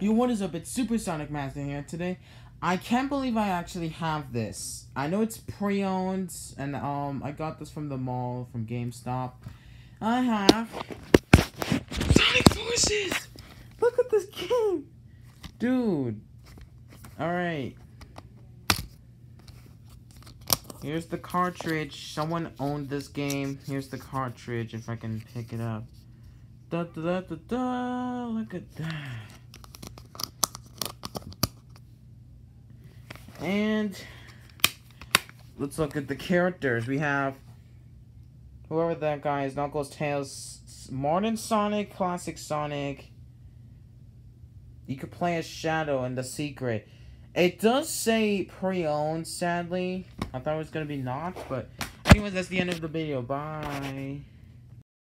Yo, what is up? It's Supersonic Master here today. I can't believe I actually have this. I know it's pre-owned, and um, I got this from the mall, from GameStop. I have Sonic Forces! Look at this game! Dude. Alright. Here's the cartridge. Someone owned this game. Here's the cartridge, if I can pick it up. Da da da da da! Look at that. And let's look at the characters. We have whoever that guy is, Knuckles, Tails, Modern Sonic, Classic Sonic. You could play as Shadow in The Secret. It does say pre-owned, sadly. I thought it was going to be not, but anyways, that's the end of the video. Bye.